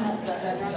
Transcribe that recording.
Biasanya